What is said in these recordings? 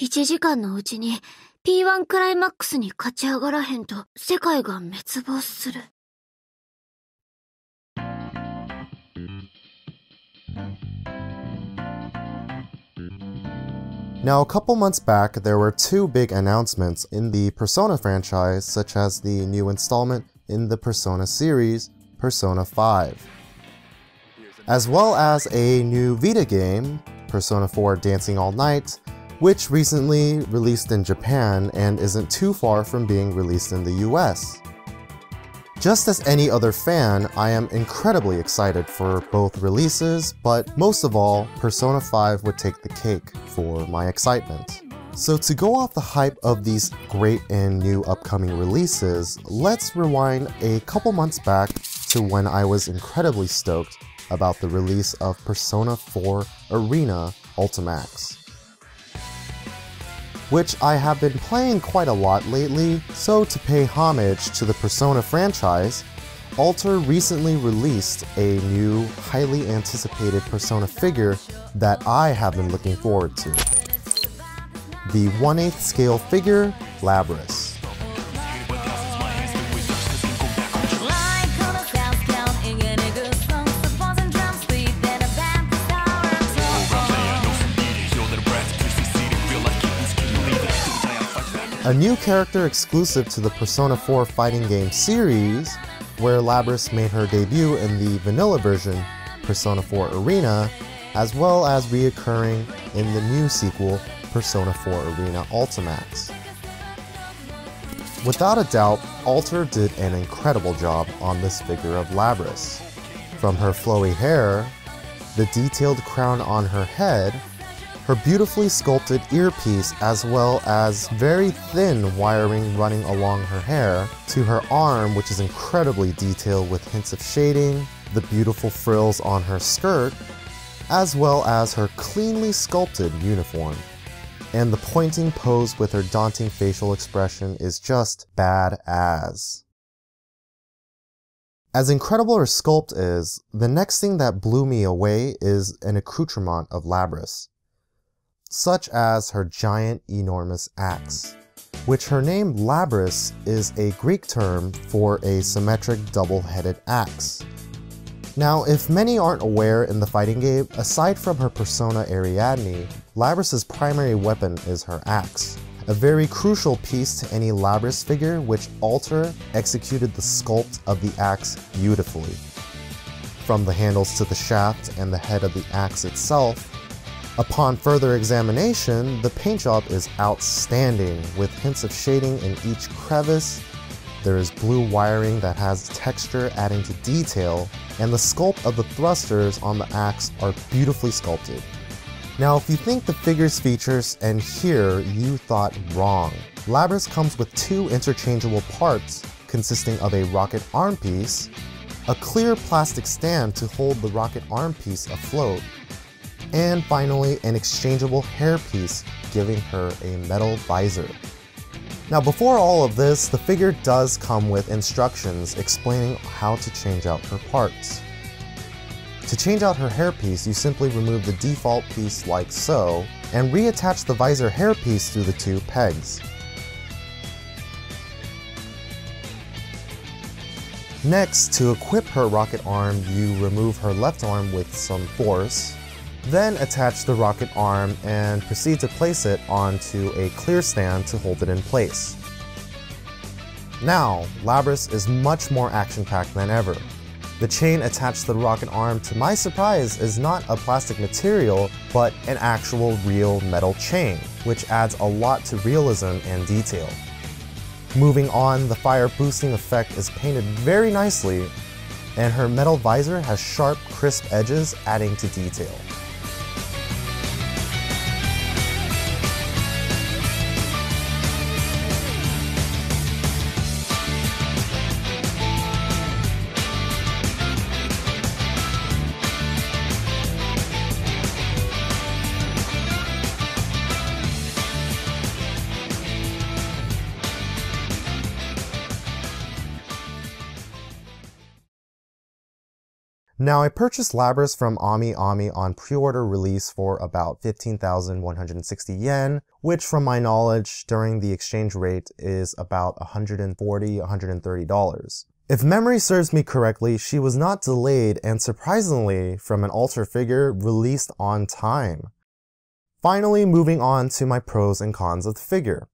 1時間のうちに P1 クライマックスに勝ち上がらへんと世界が滅亡する。Now, a couple months back, there were two big announcements in the Persona franchise, such as the new installment in the Persona series, Persona 5, as well as a new Vita game, Persona 4 Dancing All Night, which recently released in Japan and isn't too far from being released in the US. Just as any other fan, I am incredibly excited for both releases, but most of all, Persona 5 would take the cake for my excitement. So to go off the hype of these great and new upcoming releases, let's rewind a couple months back to when I was incredibly stoked about the release of Persona 4 Arena Ultimax which I have been playing quite a lot lately, so to pay homage to the Persona franchise, Alter recently released a new, highly anticipated Persona figure that I have been looking forward to. The 1 8th scale figure, Labrys. A new character exclusive to the Persona 4 fighting game series, where Labrys made her debut in the vanilla version, Persona 4 Arena, as well as reoccurring in the new sequel, Persona 4 Arena Ultimax. Without a doubt, Alter did an incredible job on this figure of Labrys. From her flowy hair, the detailed crown on her head, her beautifully sculpted earpiece as well as very thin wiring running along her hair, to her arm which is incredibly detailed with hints of shading, the beautiful frills on her skirt, as well as her cleanly sculpted uniform. And the pointing pose with her daunting facial expression is just bad as. As incredible her sculpt is, the next thing that blew me away is an accoutrement of Labrys such as her giant enormous axe, which her name Labrys is a Greek term for a symmetric double-headed axe. Now, if many aren't aware in the fighting game, aside from her persona Ariadne, Labrys' primary weapon is her axe, a very crucial piece to any Labrys figure which Alter executed the sculpt of the axe beautifully. From the handles to the shaft and the head of the axe itself, Upon further examination, the paint job is outstanding, with hints of shading in each crevice. There is blue wiring that has texture adding to detail, and the sculpt of the thrusters on the axe are beautifully sculpted. Now, if you think the figure's features and here you thought wrong, Labrys comes with two interchangeable parts consisting of a rocket arm piece, a clear plastic stand to hold the rocket arm piece afloat, and finally an exchangeable hairpiece giving her a metal visor. Now before all of this, the figure does come with instructions explaining how to change out her parts. To change out her hairpiece, you simply remove the default piece like so, and reattach the visor hairpiece through the two pegs. Next, to equip her rocket arm, you remove her left arm with some force, then attach the rocket arm and proceed to place it onto a clear stand to hold it in place. Now, Labrys is much more action-packed than ever. The chain attached to the rocket arm, to my surprise, is not a plastic material, but an actual real metal chain, which adds a lot to realism and detail. Moving on, the fire boosting effect is painted very nicely, and her metal visor has sharp, crisp edges adding to detail. Now, I purchased Labrys from Ami Ami on pre-order release for about 15,160 yen, which from my knowledge during the exchange rate is about $140, $130. If memory serves me correctly, she was not delayed and surprisingly from an alter figure released on time. Finally, moving on to my pros and cons of the figure.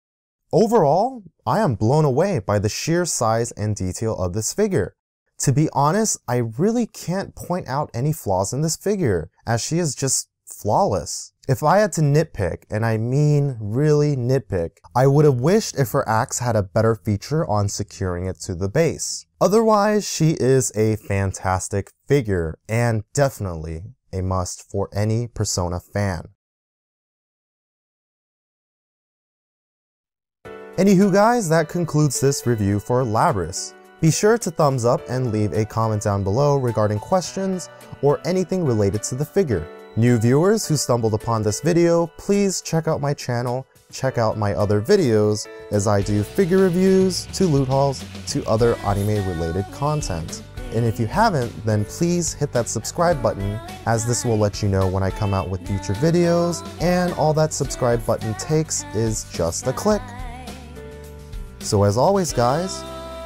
Overall, I am blown away by the sheer size and detail of this figure. To be honest, I really can't point out any flaws in this figure, as she is just flawless. If I had to nitpick, and I mean really nitpick, I would have wished if her axe had a better feature on securing it to the base. Otherwise, she is a fantastic figure, and definitely a must for any Persona fan. Anywho guys, that concludes this review for Labrys. Be sure to thumbs up and leave a comment down below regarding questions or anything related to the figure. New viewers who stumbled upon this video, please check out my channel, check out my other videos as I do figure reviews, to loot hauls, to other anime related content. And if you haven't, then please hit that subscribe button as this will let you know when I come out with future videos and all that subscribe button takes is just a click. So as always guys,